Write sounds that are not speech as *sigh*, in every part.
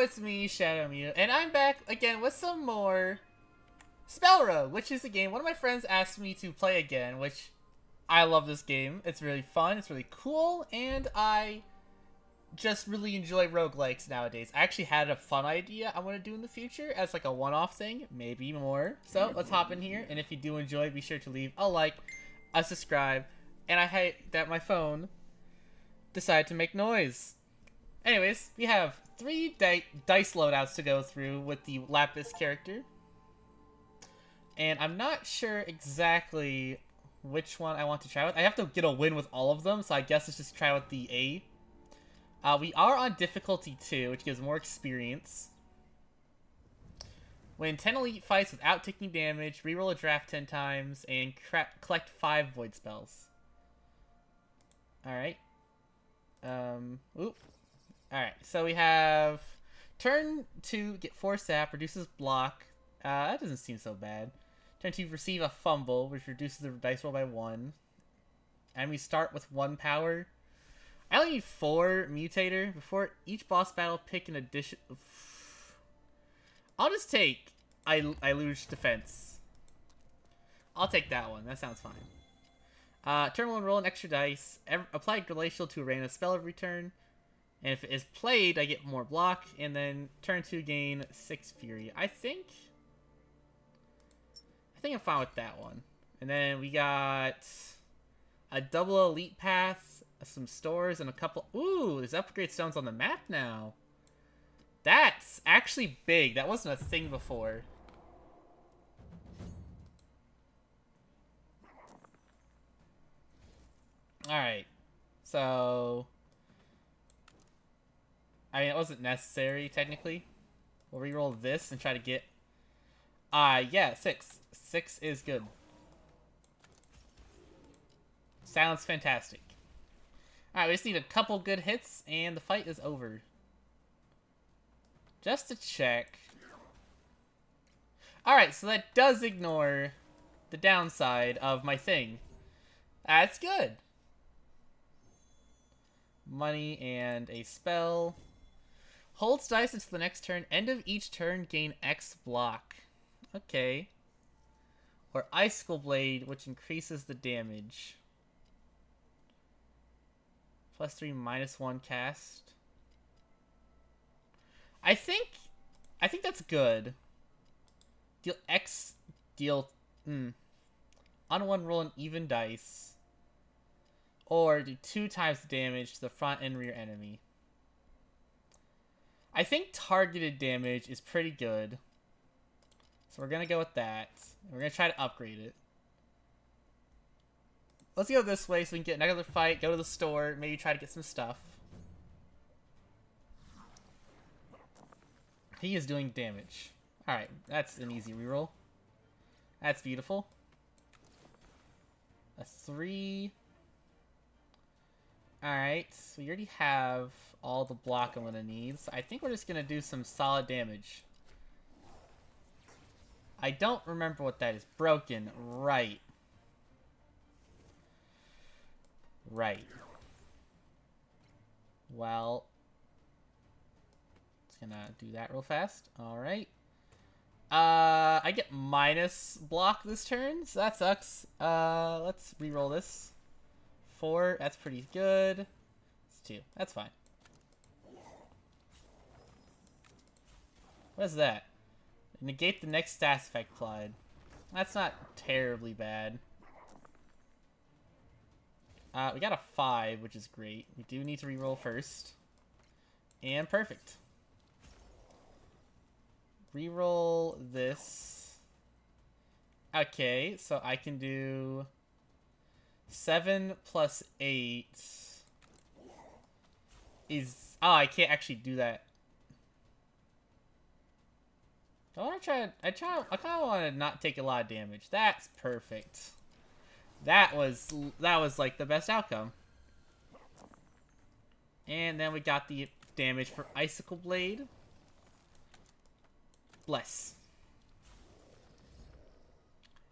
it's me, Shadow Mew, and I'm back again with some more Spell Rogue, which is a game one of my friends asked me to play again, which I love this game. It's really fun, it's really cool, and I just really enjoy roguelikes nowadays. I actually had a fun idea I want to do in the future as like a one-off thing, maybe more. So let's hop in here, and if you do enjoy, be sure to leave a like, a subscribe, and I hate that my phone decided to make noise. Anyways, we have three di dice loadouts to go through with the Lapis character. And I'm not sure exactly which one I want to try with. I have to get a win with all of them, so I guess let's just try with the A. Uh, we are on difficulty 2, which gives more experience. When 10 elite fights without taking damage, reroll a draft 10 times, and collect 5 void spells. Alright. Um, oop. Alright, so we have turn 2, get 4 sap, reduces block. Uh, that doesn't seem so bad. Turn 2, receive a fumble, which reduces the dice roll by 1. And we start with 1 power. I only need 4 mutator. Before each boss battle, pick an addition... I'll just take I, I lose defense. I'll take that one. That sounds fine. Uh, turn 1, roll an extra dice. Every, apply Glacial to a random spell every turn. And if it is played, I get more block. And then turn 2, gain 6 Fury. I think... I think I'm fine with that one. And then we got a double elite path, some stores, and a couple... Ooh, there's upgrade stones on the map now. That's actually big. That wasn't a thing before. Alright. So... I mean, it wasn't necessary, technically. We'll reroll this and try to get... Uh, yeah, six. Six is good. Sounds fantastic. Alright, we just need a couple good hits, and the fight is over. Just to check. Alright, so that does ignore the downside of my thing. That's good. Money and a spell. Holds dice until the next turn. End of each turn, gain X block. Okay. Or Icicle Blade, which increases the damage. Plus 3, minus 1 cast. I think... I think that's good. Deal X... Deal... Hmm. On one roll an even dice. Or do two times the damage to the front and rear enemy. I think targeted damage is pretty good. So we're going to go with that. We're going to try to upgrade it. Let's go this way so we can get another fight, go to the store, maybe try to get some stuff. He is doing damage. Alright, that's an easy reroll. That's beautiful. A three. Alright, so we already have all the block I'm gonna need. So I think we're just gonna do some solid damage. I don't remember what that is. Broken. Right. Right. Well, it's gonna do that real fast. All right. Uh, I get minus block this turn, so that sucks. Uh, let's re-roll this. Four, that's pretty good. It's two, that's fine. What is that? Negate the next stat effect applied. That's not terribly bad. Uh, we got a 5, which is great. We do need to reroll first. And perfect. Reroll this. Okay, so I can do 7 plus 8 is... Oh, I can't actually do that. I want to try. I try. I kind of want to not take a lot of damage. That's perfect. That was that was like the best outcome. And then we got the damage for Icicle Blade. Bless.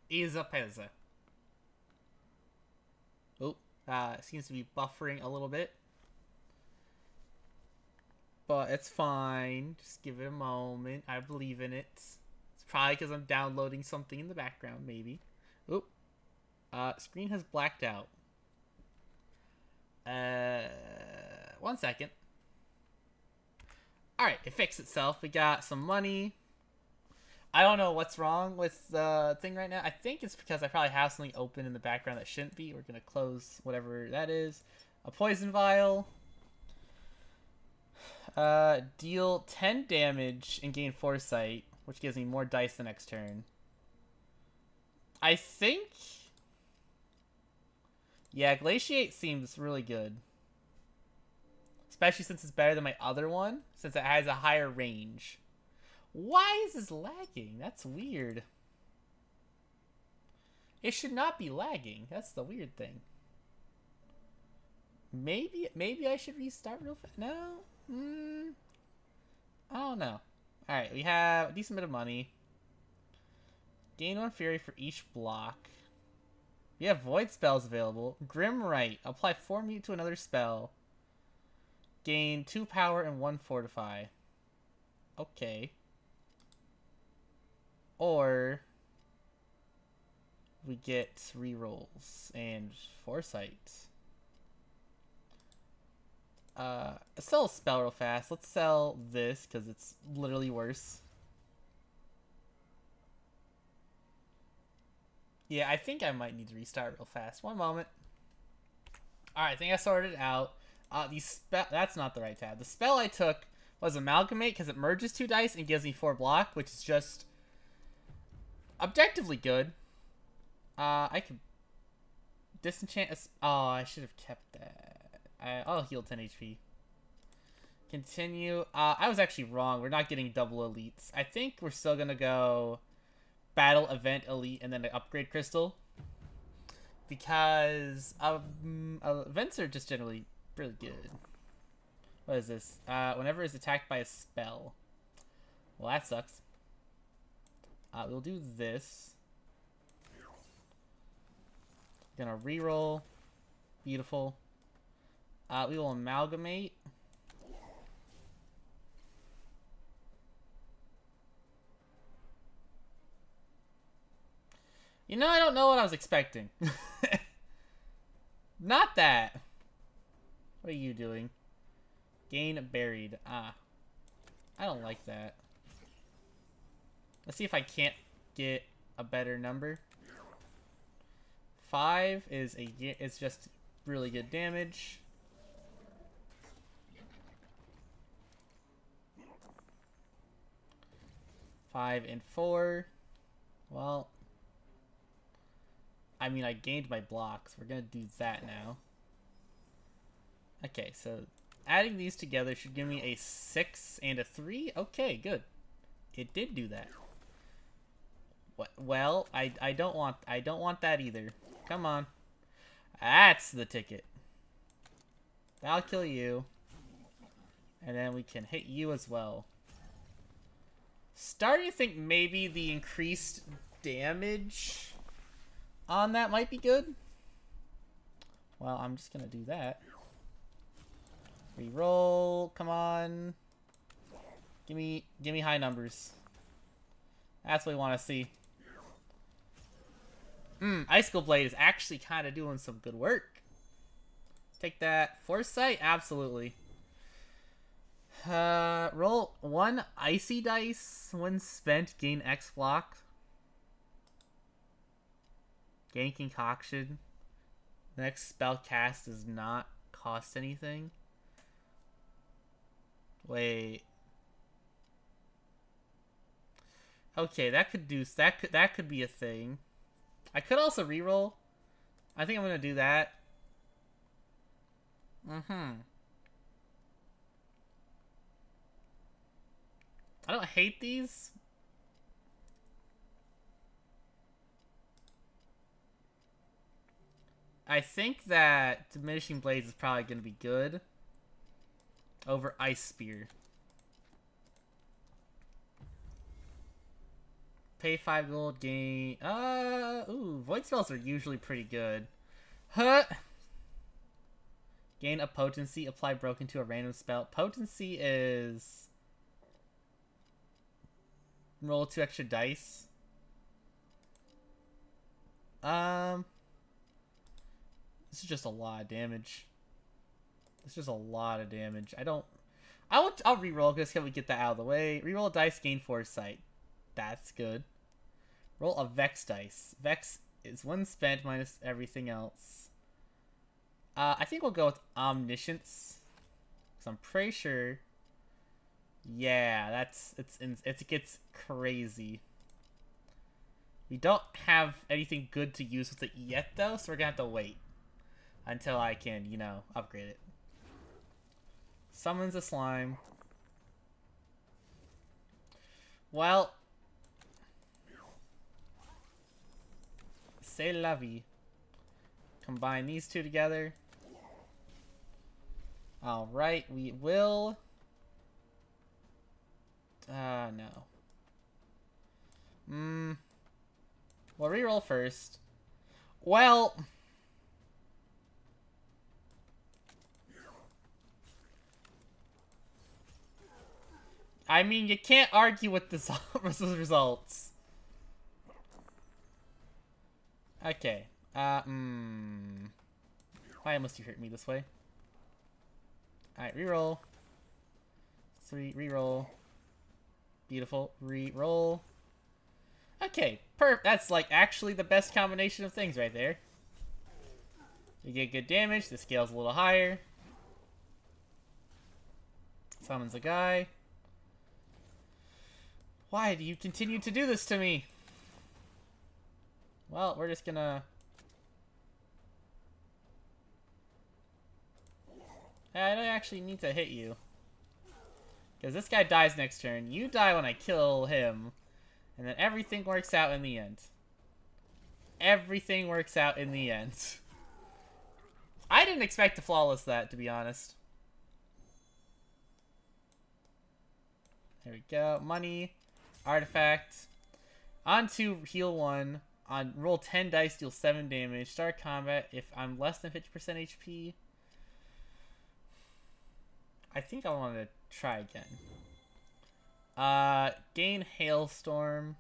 Is a Oh, uh, seems to be buffering a little bit. but it's fine. Just give it a moment. I believe in it. It's probably because I'm downloading something in the background, maybe. Oop. Uh, screen has blacked out. Uh, one second. Alright, it fixed itself. We got some money. I don't know what's wrong with the thing right now. I think it's because I probably have something open in the background that shouldn't be. We're going to close whatever that is. A poison vial. Uh, deal 10 damage and gain foresight, which gives me more dice the next turn. I think... Yeah, Glaciate seems really good. Especially since it's better than my other one, since it has a higher range. Why is this lagging? That's weird. It should not be lagging. That's the weird thing. Maybe maybe I should restart real fast. No? Mm, I don't know. Alright, we have a decent bit of money. Gain one fury for each block. We have void spells available. Grimwrite. Apply four mute to another spell. Gain two power and one fortify. Okay. Or we get rerolls and foresight. Uh, sell a spell real fast. Let's sell this because it's literally worse. Yeah, I think I might need to restart real fast. One moment. Alright, I think I sorted it out. Uh, the spell that's not the right tab. The spell I took was Amalgamate because it merges two dice and gives me four block, which is just objectively good. Uh, I could disenchant. oh, I should have kept that. I, I'll heal 10 HP. Continue. Uh, I was actually wrong. We're not getting double elites. I think we're still going to go battle, event, elite, and then the upgrade crystal. Because um, uh, events are just generally really good. What is this? Uh, whenever it's attacked by a spell. Well, that sucks. Uh, we'll do this. Gonna reroll. Beautiful. Uh, we will amalgamate. You know, I don't know what I was expecting. *laughs* Not that. What are you doing? Gain buried. Ah. I don't like that. Let's see if I can't get a better number. Five is a is just really good damage. Five and four. Well, I mean, I gained my blocks. We're going to do that now. Okay, so adding these together should give me a six and a three. Okay, good. It did do that. Well, I, I don't want I don't want that either. Come on. That's the ticket. I'll kill you. And then we can hit you as well. Starting to think maybe the increased damage on that might be good. Well, I'm just gonna do that. Reroll, come on. Give me give me high numbers. That's what we want to see. Mmm, Icicle Blade is actually kind of doing some good work. Take that. Foresight? Absolutely. Uh, roll one icy dice when spent. Gain X block. Gain concoction. Next spell cast does not cost anything. Wait. Okay, that could do that. Could that could be a thing. I could also reroll. I think I'm gonna do that. Mm-hmm. I don't hate these. I think that Diminishing Blades is probably going to be good over Ice Spear. Pay 5 gold, gain... Uh, ooh, Void Spells are usually pretty good. Huh! Gain a potency, apply broken to a random spell. Potency is roll two extra dice. Um, this is just a lot of damage. This is just a lot of damage. I don't. I will. I'll reroll because can we get that out of the way? Reroll dice, gain foresight. That's good. Roll a vex dice. Vex is one spent minus everything else. Uh, I think we'll go with omniscience. Cause I'm pretty sure. Yeah, that's it's it's it gets crazy. We don't have anything good to use with it yet, though, so we're gonna have to wait until I can, you know, upgrade it. Summons a slime. Well, c'est la vie. Combine these two together. Alright, we will... Uh, no. Hmm... We'll reroll first. Well... I mean, you can't argue with the *laughs* results. Okay. Uh, mm. Why must you hurt me this way? Alright, reroll. Three, reroll. Beautiful. Reroll. Okay, per that's like actually the best combination of things right there. You get good damage, the scale's a little higher. Summons a guy. Why do you continue to do this to me? Well, we're just gonna... I don't actually need to hit you. Because this guy dies next turn. You die when I kill him. And then everything works out in the end. Everything works out in the end. *laughs* I didn't expect to flawless that, to be honest. There we go. Money. Artifact. On to heal 1. On roll 10 dice, deal 7 damage. Start combat if I'm less than 50% HP. I think I want to try again. Uh, gain Hailstorm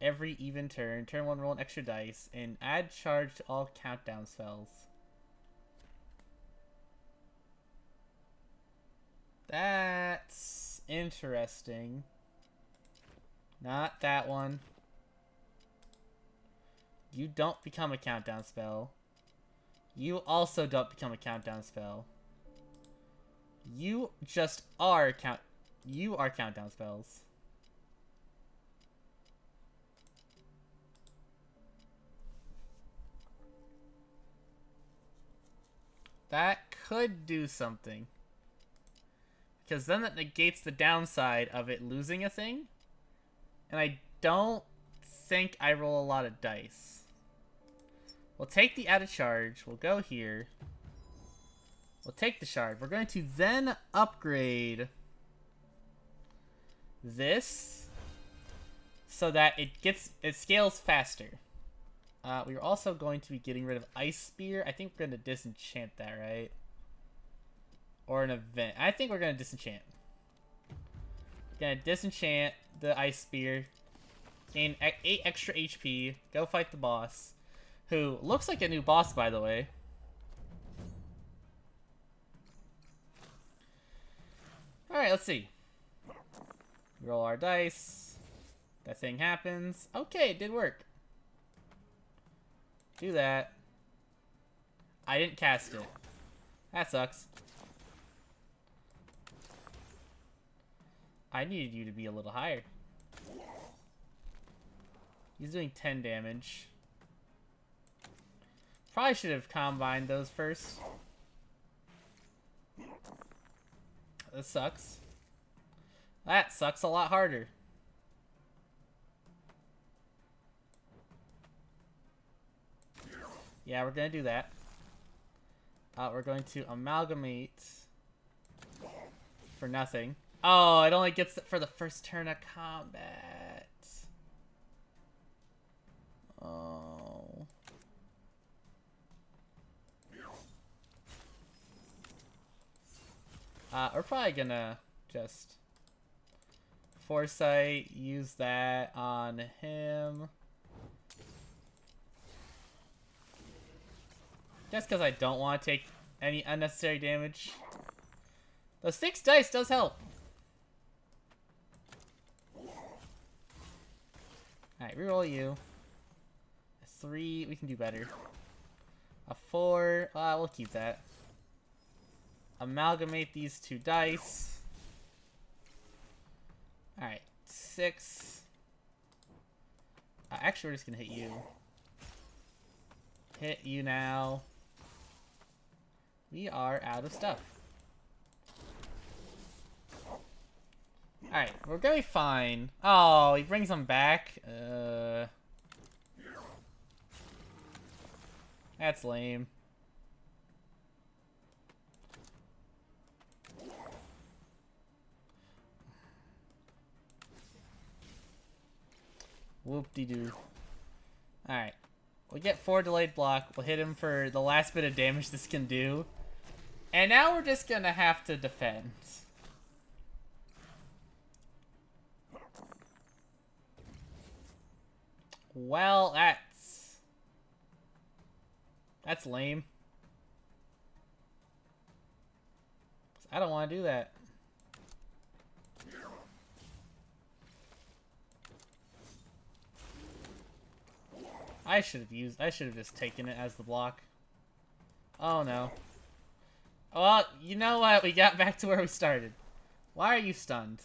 every even turn. Turn one, roll an extra dice, and add charge to all countdown spells. That's interesting. Not that one. You don't become a countdown spell. You also don't become a countdown spell. You just are count. You are countdown spells. That could do something. Because then that negates the downside of it losing a thing. And I don't think I roll a lot of dice. We'll take the added charge. We'll go here. We'll take the shard. We're going to then upgrade this so that it gets it scales faster. Uh, we are also going to be getting rid of Ice Spear. I think we're going to disenchant that, right? Or an event. I think we're going to disenchant. We're Gonna disenchant the Ice Spear. Gain 8 extra HP. Go fight the boss. Who looks like a new boss, by the way. Alright, let's see. Roll our dice. That thing happens. Okay, it did work. Do that. I didn't cast it. That sucks. I needed you to be a little higher. He's doing 10 damage. Probably should have combined those first. This sucks. That sucks a lot harder. Yeah, we're to do that. Uh, we're going to amalgamate for nothing. Oh, it only gets it for the first turn of combat. Oh. Uh, we're probably gonna just foresight, use that on him. Just because I don't want to take any unnecessary damage. The six dice does help. Alright, reroll you. A three, we can do better. A four, uh, we'll keep that. Amalgamate these two dice. Alright, six. Uh, actually, we're just gonna hit you. Hit you now. We are out of stuff. Alright, we're gonna be fine. Oh, he brings them back. Uh, that's lame. Whoop-de-doo. Alright. We get four delayed block. We'll hit him for the last bit of damage this can do. And now we're just gonna have to defend. Well, that's... That's lame. I don't want to do that. I should have used... I should have just taken it as the block. Oh, no. Well, you know what? We got back to where we started. Why are you stunned?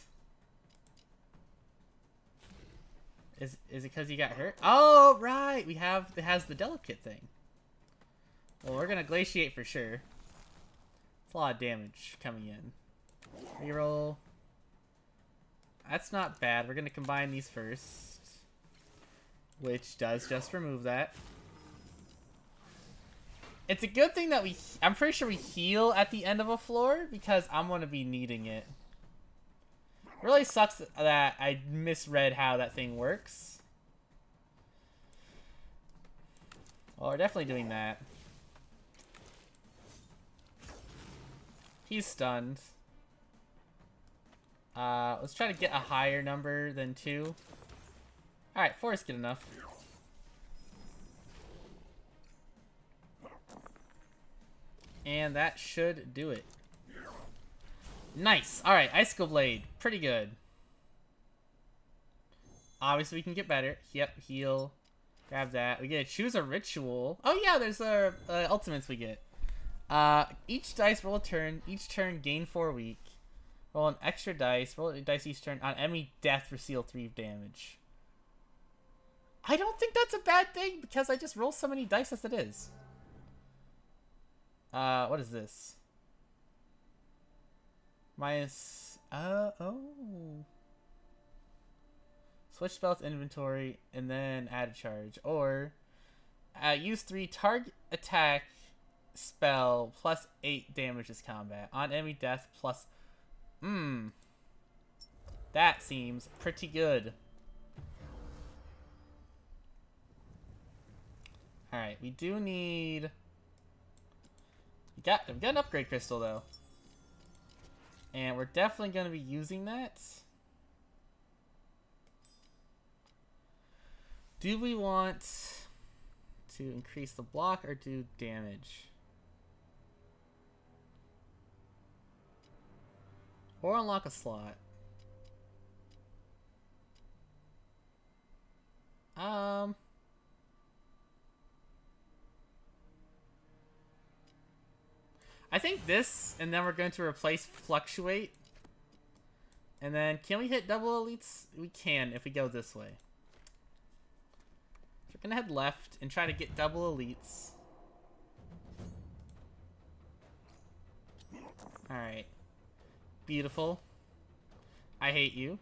Is is it because you got hurt? Oh, right. We have it has the delicate thing. Well, we're gonna glaciate for sure. It's a lot of damage coming in. Reroll. That's not bad. We're gonna combine these first, which does just remove that. It's a good thing that we... I'm pretty sure we heal at the end of a floor because I'm to be needing it. Really sucks that I misread how that thing works. Well, we're definitely doing that. He's stunned. Uh, let's try to get a higher number than two. Alright, four is good enough. And that should do it. Nice. Alright, Icicle Blade. Pretty good. Obviously, we can get better. Yep, heal. Grab that. We get to choose a ritual. Oh, yeah, there's our uh, ultimates we get. Uh, each dice roll a turn. Each turn gain 4 weak. Roll an extra dice. Roll a dice each turn. On enemy death, receive 3 damage. I don't think that's a bad thing because I just roll so many dice as it is. Uh, what is this? Minus, uh, oh. Switch spells inventory and then add a charge. Or, uh, use three target attack spell plus eight damage this combat. On enemy death plus, mmm. That seems pretty good. Alright, we do need We got, we got an upgrade crystal, though. And we're definitely going to be using that. Do we want to increase the block or do damage? Or unlock a slot. Um... I think this, and then we're going to replace Fluctuate. And then, can we hit double elites? We can if we go this way. So we're going to head left and try to get double elites. Alright. Beautiful. I hate you.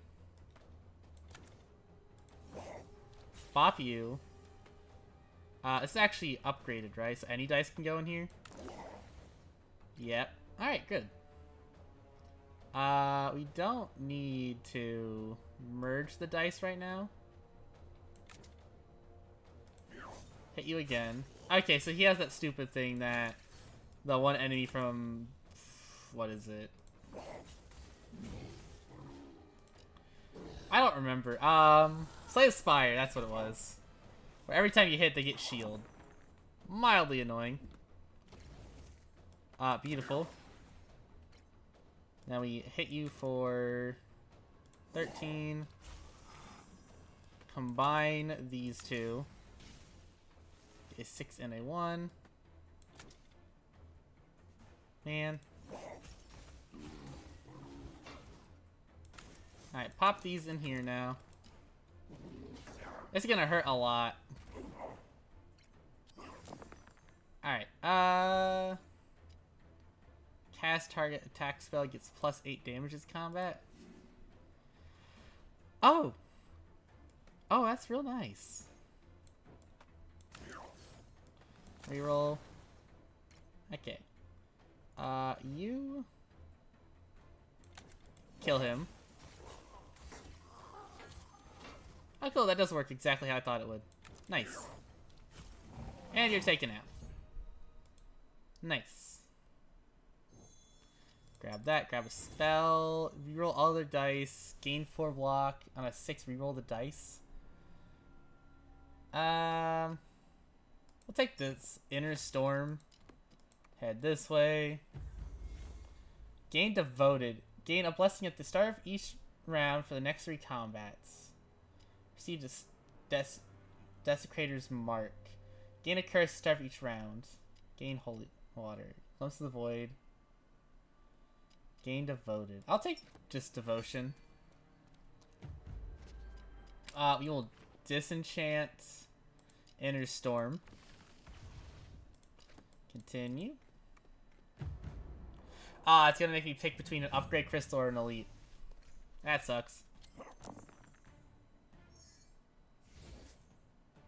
Bop you. Uh, it's actually upgraded, right? So any dice can go in here? Yep. Alright, good. Uh, we don't need to merge the dice right now. Hit you again. Okay, so he has that stupid thing that the one enemy from... What is it? I don't remember. Um, Slay Spire, that's what it was. Where every time you hit, they get shield. Mildly annoying. Ah, beautiful. Now we hit you for 13. Combine these two. A 6 and a 1. Man. Alright, pop these in here now. It's gonna hurt a lot. Alright, uh... Cast target attack spell gets plus 8 damage as combat. Oh! Oh, that's real nice. Reroll. Okay. Uh, you... Kill him. Oh, cool. That does work exactly how I thought it would. Nice. And you're taken out. Nice. Grab that. Grab a spell. Reroll all their dice. Gain 4 block. On a 6, reroll the dice. Um... We'll take this. Inner Storm. Head this way. Gain Devoted. Gain a blessing at the start of each round for the next three combats. Receive a des Desecrator's Mark. Gain a curse at the start of each round. Gain Holy Water. Glimpse of the Void. Gain Devoted. I'll take just Devotion. Uh, we will disenchant Inner Storm. Continue. Ah, it's gonna make me pick between an upgrade crystal or an elite. That sucks.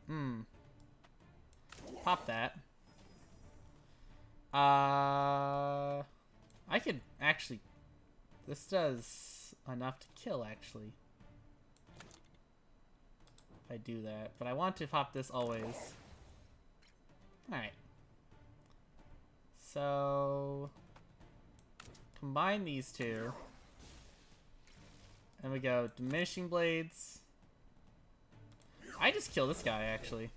Hmm. Pop that. Uh, I could actually... This does enough to kill, actually. If I do that. But I want to pop this always. Alright. So... Combine these two. And we go Diminishing Blades. I just kill this guy, actually.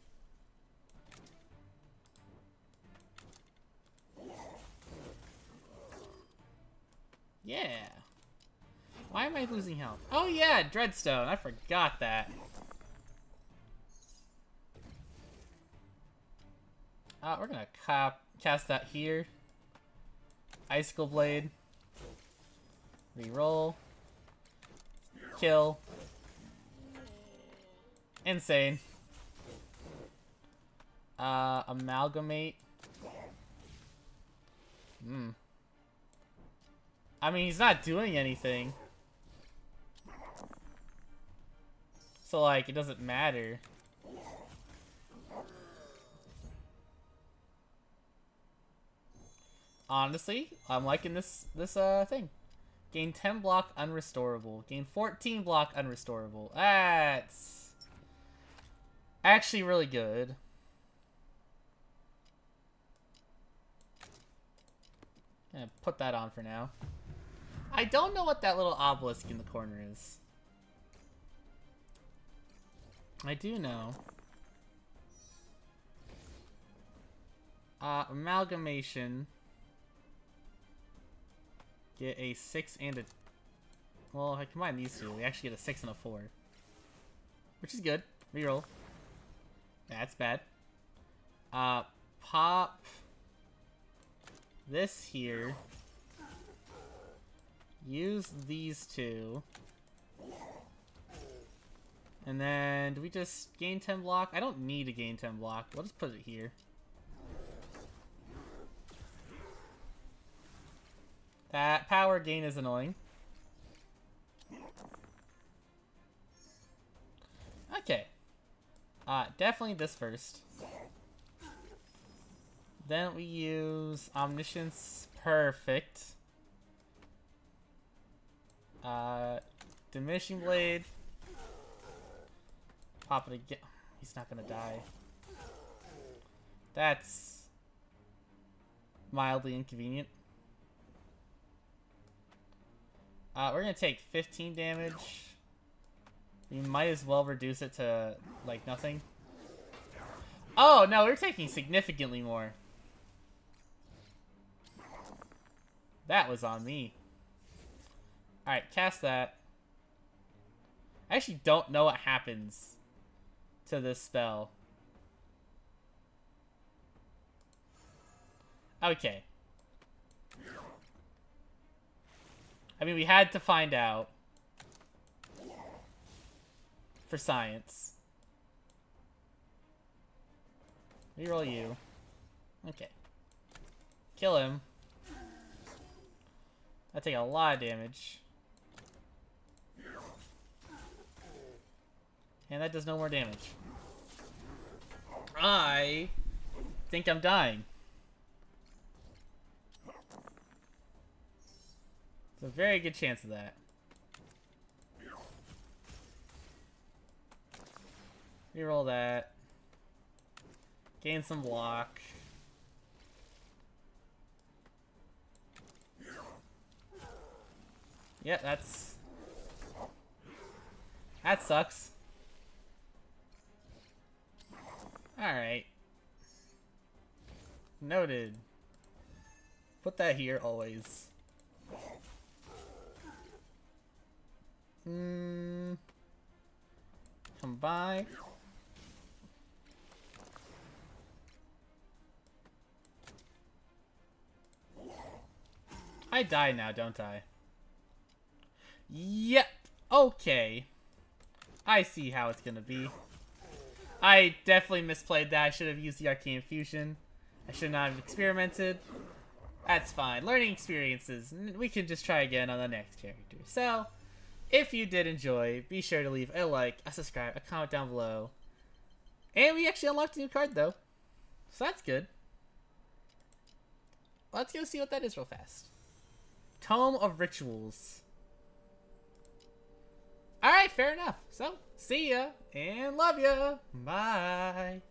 Yeah. Why am I losing health? Oh yeah, Dreadstone. I forgot that. Uh, we're gonna cop cast that here. Icicle Blade. Reroll. Kill. Insane. Uh, amalgamate. Hmm. I mean, he's not doing anything. So, like, it doesn't matter. Honestly, I'm liking this, this, uh, thing. Gain 10 block unrestorable. Gain 14 block unrestorable. That's actually really good. Gonna put that on for now. I don't know what that little obelisk in the corner is. I do know. Uh, amalgamation. Get a 6 and a... Well, if I combine these two, we actually get a 6 and a 4. Which is good. Reroll. That's bad. Uh, pop this here. Use these two. And then, do we just gain 10 block? I don't need to gain 10 block. We'll just put it here. That power gain is annoying. Okay. Uh, definitely this first. Then we use Omniscience Perfect. Uh, Blade. Pop it again. He's not gonna die. That's mildly inconvenient. Uh, we're gonna take 15 damage. You might as well reduce it to, like, nothing. Oh, no, we're taking significantly more. That was on me. Alright, cast that. I actually don't know what happens to this spell. Okay. I mean, we had to find out. For science. Reroll you. Okay. Kill him. I take a lot of damage. And that does no more damage. I think I'm dying. There's a very good chance of that. Reroll that. Gain some block. Yeah, that's... That sucks. Alright. Noted. Put that here always. Hmm. by. I die now, don't I? Yep. Okay. I see how it's gonna be. I definitely misplayed that. I should have used the Arcane Fusion. I should not have experimented. That's fine. Learning experiences. We can just try again on the next character. So, if you did enjoy, be sure to leave a like, a subscribe, a comment down below. And we actually unlocked a new card, though. So that's good. Let's go see what that is real fast. Tome of Rituals. Alright, fair enough. So, see ya, and love ya. Bye.